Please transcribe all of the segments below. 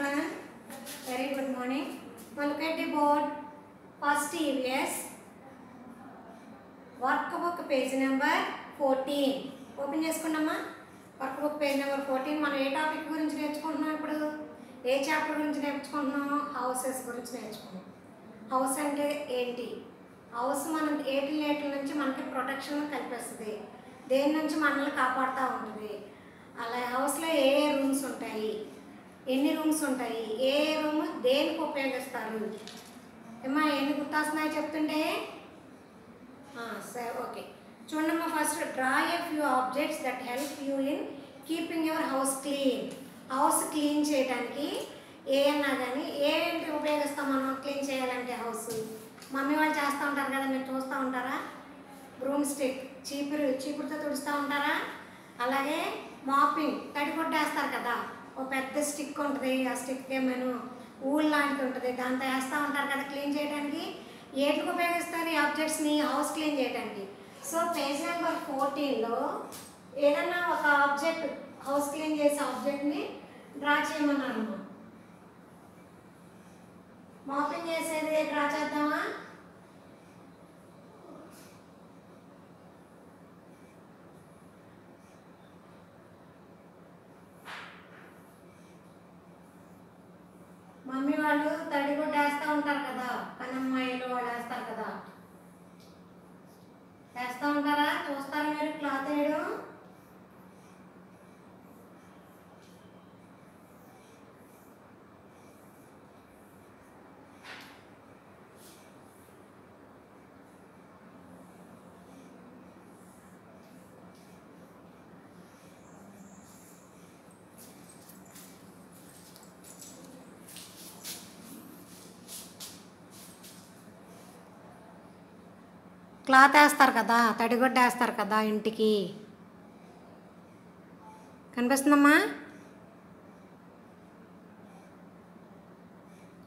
children. Very good morning. Now look at the board. First EVS. Workbook page number fourteen open చేసుకున్నామా? Workbook page number fourteen మనం ఏ topic గురించి నేర్చుకుంటున్నాం ఇప్పుడు? ఏ chapter గురించి నేర్చుకుంటున్నాం? Houses గురించి నేర్చుకున్నాం హౌస్ అంటే ఏంటి? హౌస్ మనం ఏటి నేటి నుంచి మనకి ప్రొటెక్షన్ కల్పిస్తుంది. దేని నుంచి మనల్ని కాపాడుతూ ఉంటుంది? అలా హౌస్లో ఏ ఏ రూమ్స్ ఉంటాయి? ఎన్ని రూమ్స్ ఉంటాయి? ఏ రూమ్ దేనికి ఉపయోగిస్తారు? ఏమా ఎన్ని గుర్తొస్తున్నాయి చెప్తుంటే? సరే ఓకే. చూడమ్మా first draw a few objects that help you in keeping your house clean house clean చేయడానికి ఏ అన్నా కానీ ఏంటి ఉపయోగిస్తాం మనం క్లీన్ చేయాలంటే హౌస్ మమ్మీ వాళ్ళు చేస్తూ ఉంటారు కదా మీరు చూస్తూ ఉంటారా? బ్రూమ్ స్టిక్ చీపురు చీపురుతో తుడుస్తూ ఉంటారా? అలాగే మాపింగ్ తడి కొట్టేస్తారు కదా? ఒక పెద్ద స్టిక్ ఉంటుంది ఆ స్టిక్ ఏమైనా ఊల్ లాంటిది ఉంటుంది దాంతో వేస్తూ ఉంటారు కదా క్లీన్ చేయడానికి ఏటికి ఉపయోగిస్తారు ఈ ఆబ్జెక్ట్స్ని హౌస్ క్లీన్ చేయడానికి సో పేజ్ నెంబర్ ఫోర్టీన్లో ఏదన్నా ఒక ఆబ్జెక్ట్ హౌస్ క్లీన్ చేసే ఆబ్జెక్ట్ని డ్రా చేయమన్నారు మాపింగ్ చేసేది డ్రా చేద్దామా మమ్మీ వాళ్ళు తడి వేస్తూ ఉంటారు కదా. పనమ్మాయిలు వాళ్ళు వేస్తారు కదా వేస్తూ ఉంటారా చూస్తారా మీరు క్లాత్ వేయడం క్లాత్ వేస్తారు కదా తడిగొడ్డ వేస్తారు కదా ఇంటికి. కనిపిస్తుందమ్మా?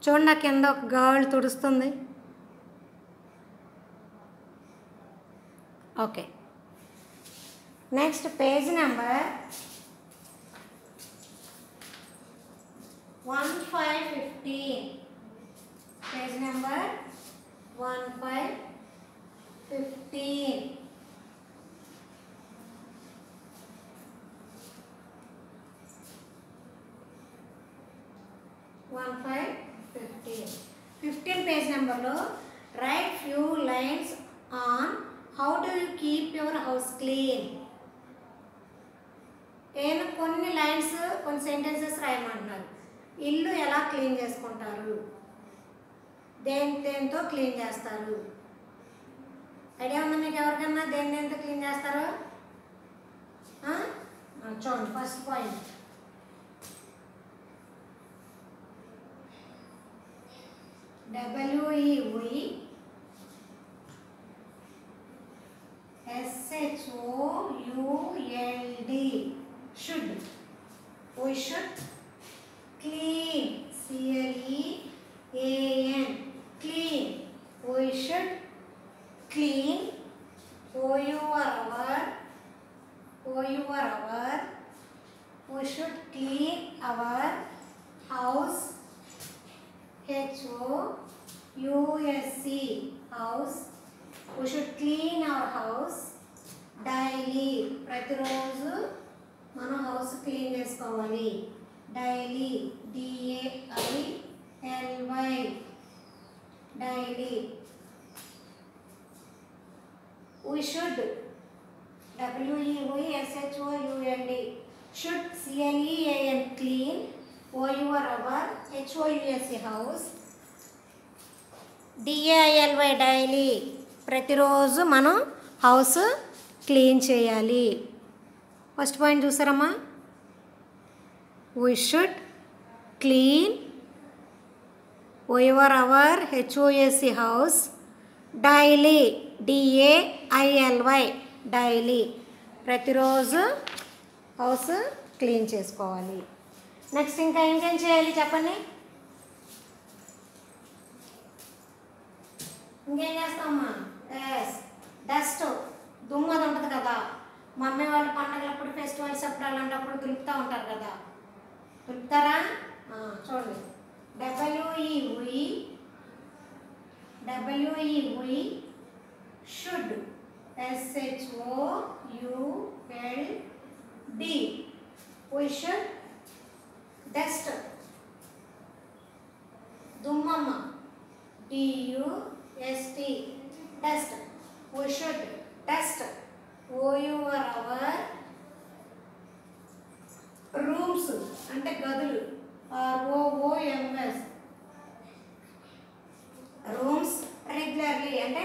చూడండి నా కింద ఒక girl తుడుస్తుంది. Okay. Next page number one five fifteen page number one five fifteen one five fifteen fifteen page నెంబర్లో write few lines on how do you keep your house clean నేను కొన్ని లైన్స్ కొన్ని సెంటెన్సెస్ రాయమంటున్నారు ఇల్లు ఎలా clean చేసుకుంటారు? దేని దేంతో clean చేస్తారు? ఐడియా ఉందా మీకు ఎవరికన్నా దేన్ని ఎంత క్లీన్ చేస్తారు? ఆ? చూడండి first point WEE SHO ULD should we should ప్రతిరోజు మనం హౌస్ క్లీన్ చేసుకోవాలి. Daily DAI LY daily. We should WESHOUND should CLEAN clean O your our HOUSE house DALY daily ప్రతిరోజు మనం హౌస్ క్లీన్ చేయాలి. First point చూసారమ్మా? We should clean over our HOSC house daily DAILY daily ప్రతిరోజు house clean చేసుకోవాలి. Next ఇంకా ఇంకేం చేయాలి చెప్పండి? ఇంకేం చేస్తామమ్మా? ఎస్ డస్ట్ దుమ్మది ఉంటుంది కదా మమ్మీ వాళ్ళు పండగలప్పుడు ఫెస్టివల్స్ అప్పుడు అలాంటప్పుడు దులుపుతూ ఉంటారు కదా. దులుపుతారా చూడండి. W E we W E we should S H O U L D we should dust దుమ్మమ్మ D U S T dust we should dust O U R our rooms అంటే గదులు. R O O M S rooms regularly అంటే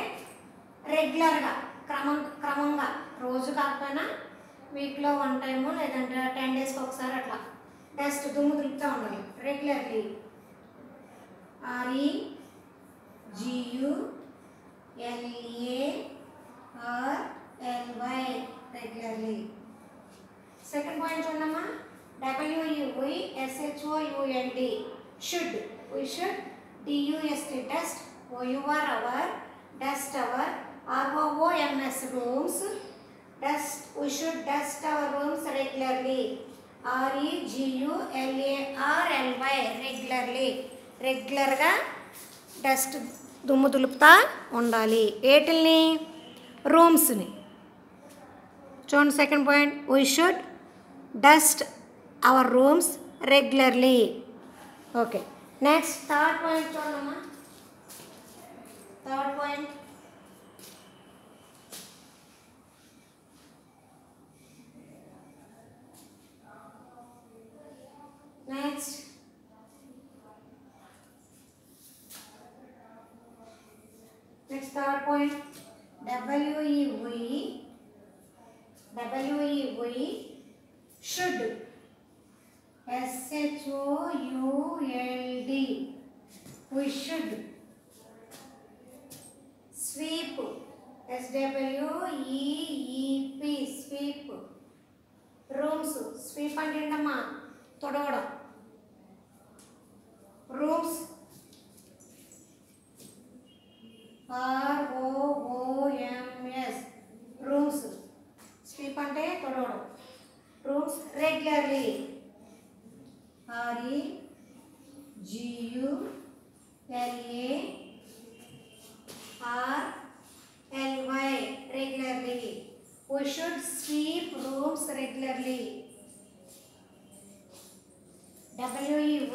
రెగ్యులర్గా క్రమం క్రమంగా. రోజు కాకపోయినా వీక్లో one time లేదంటే టెన్ డేస్కి ఒకసారి అట్లా. డస్ట్ దుమ్ము దులుపుతూ ఉండాలి regularly RE GU LA R LY regularly second point చూడమ్మా. WUSHOUND SHO should we should DUST dust OUR our dust our ROOMS rooms dust we should dust our rooms regularly REGULARLY regularly రెగ్యులర్గా dust దుమ్ము దులుపుతా ఉండాలి. ఏటిల్ని రూమ్స్ని చూడండి second point we should dust our rooms regularly okay next third point చూడమ్మా third point next next third point WEV WEV should SHOULD we should sweep S W E E P sweep rooms sweep అంటే ఏంటమ్మా తొడవడం rooms R O O M S rooms sweep అంటే తొడవడం rooms regularly R E G U L A R L Y regularly we should sweep rooms regularly. W-E-V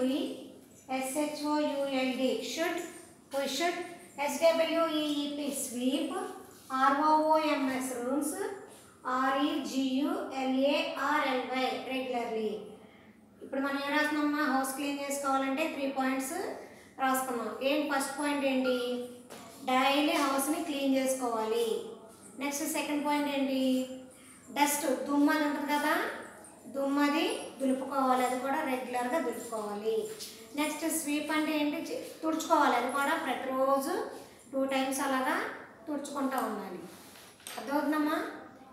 S-H-O-U-L-D should we should SWEEP sweep ROOMS rooms REGULARLY regularly ఇప్పుడు మనం ఏం రాస్తున్నామా house clean చేసుకోవాలంటే three points రాసుకున్నాం. ఏం first point ఏంటి? Daily హౌస్ని clean చేసుకోవాలి. నెక్స్ట్ సెకండ్ పాయింట్ ఏంటి? డస్ట్ దుమ్ము అని ఉంటుంది కదా? దుమ్మది దులుపుకోవాలి. అది కూడా రెగ్యులర్గా దులుపుకోవాలి. నెక్స్ట్ స్వీప్ అంటే ఏంటి? తుడుచుకోవాలి. అది కూడా ప్రతిరోజు టూ టైమ్స్ అలాగా తుడుచుకుంటూ ఉండాలి. అర్థమవుతుందమ్మా?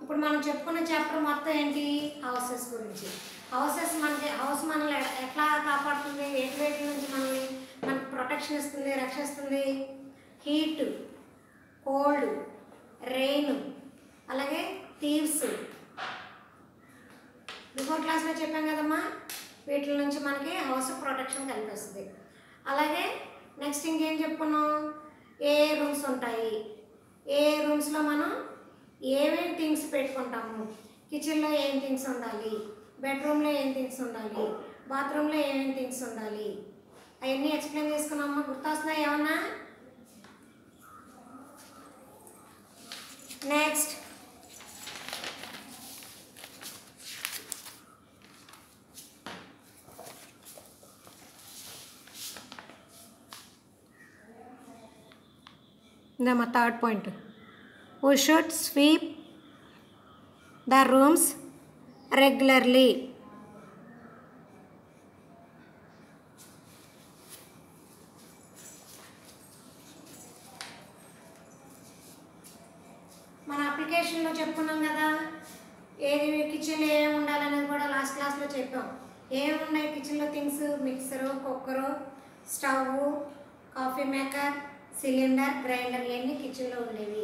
ఇప్పుడు మనం చెప్పుకున్న చాప్టర్ మొత్తం ఏంటి? హౌసెస్ గురించి. హౌసెస్ మనకి హౌస్ మనల్ని ఎట్లా కాపాడుతుంది? వేటి వేటి నుంచి మనల్ని మనకు ప్రొటెక్షన్ ఇస్తుంది రక్షిస్తుంది హీట్ కోల్డ్ రెయిన్ అలాగే థీవ్స్. బిఫోర్ క్లాస్లో చెప్పాం కదమ్మా? వీటి నుంచి మనకి హౌస్ ప్రొటెక్షన్ కనిపిస్తుంది. అలాగే నెక్స్ట్ ఇంకేం చెప్పుకున్నాం? ఏ రూమ్స్ ఉంటాయి? ఏ రూమ్స్లో మనం ఏమేమి థింగ్స్ పెట్టుకుంటాము? కిచెన్లో ఏం థింగ్స్ ఉండాలి? బెడ్రూమ్లో ఏం థింగ్స్ ఉండాలి? బాత్రూంలో ఏమేమి థింగ్స్ ఉండాలి? అవన్నీ ఎక్స్ప్లెయిన్ చేసుకున్నామా? గుర్తొస్తున్నాయి ఏమన్నా? నెక్స్ట్ మా third point. We should sweep the rooms regularly మన అప్లికేషన్లో చెప్పుకున్నాం కదా ఏది కిచెన్లో ఏమి ఉండాలనేది కూడా లాస్ట్ క్లాస్లో చెప్పాం. ఏమి ఉన్నాయి కిచెన్లో things mixer cooker stove coffee maker cylinder grinder ఇవన్నీ కిచెన్లో ఉండేవి.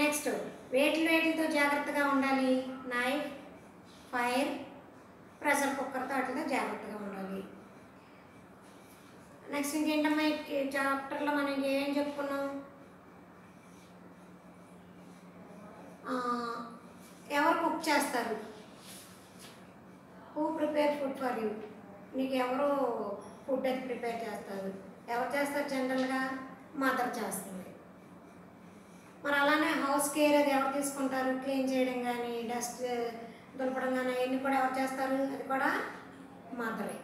నెక్స్ట్ వేటి వేటితో జాగ్రత్తగా ఉండాలి? నైఫ్ ఫైర్ ప్రెషర్ కుక్కర్తో వాటితో జాగ్రత్తగా ఉండాలి. నెక్స్ట్ ఇంకేంటమ్మా ఈ చాప్టర్లో మనం ఏం చెప్పుకున్నాం? ఎవరు కుక్ చేస్తారు? Who prepare food for you నీకు ఎవరు ఫుడ్ అది ప్రిపేర్ చేస్తారు? ఎవరు చేస్తారు జనరల్గా మదర్ చేస్తుంది. మరి అలానే హౌస్ కేర్ అది ఎవరు తీసుకుంటారు? క్లీన్ చేయడం కానీ డస్ట్ దులపడం కానీ అవన్నీ కూడా ఎవరు చేస్తారు? అది కూడా మదరే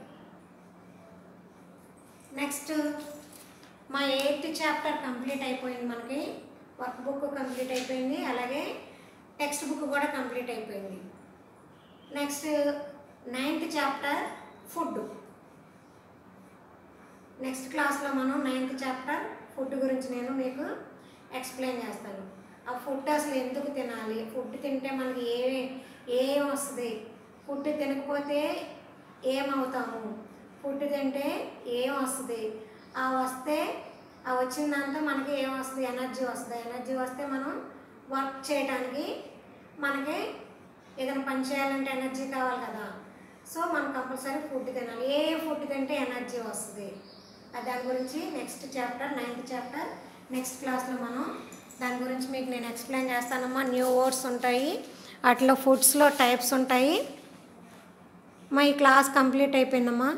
నెక్స్ట్ మా ఎయిత్ చాప్టర్ కంప్లీట్ అయిపోయింది మనకి. వర్క్ బుక్ కంప్లీట్ అయిపోయింది. అలాగే టెక్స్ట్ బుక్ కూడా కంప్లీట్ అయిపోయింది. Next ninth chapter food next క్లాస్లో మనం నైన్త్ చాప్టర్ ఫుడ్ గురించి నేను మీకు ఎక్స్ప్లెయిన్ చేస్తాను. ఆ ఫుడ్ అసలు ఎందుకు తినాలి? ఫుడ్ తింటే మనకి ఏ ఏం వస్తుంది? ఫుడ్ తినకపోతే ఏమవుతాము? ఫుడ్ తింటే ఏం వస్తుంది? ఆ వస్తే ఆ వచ్చిందంతా మనకి ఏం వస్తుంది? ఎనర్జీ వస్తుంది. ఎనర్జీ వస్తే మనం వర్క్ చేయడానికి మనకి ఏదైనా పని చేయాలంటే ఎనర్జీ కావాలి కదా. సో మనం కంపల్సరీ ఫుడ్ తినాలి. ఏ ఫుడ్ తింటే ఎనర్జీ వస్తుంది? దాని గురించి next chapter ninth chapter next క్లాస్లో మనం దాని గురించి మీకు నేను ఎక్స్ప్లెయిన్ చేస్తానమ్మా. న్యూ వర్డ్స్ ఉంటాయి. వాటిలో ఫుడ్స్లో టైప్స్ ఉంటాయి. మా ఈ క్లాస్ కంప్లీట్ అయిపోయిందమ్మా.